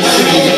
the tree.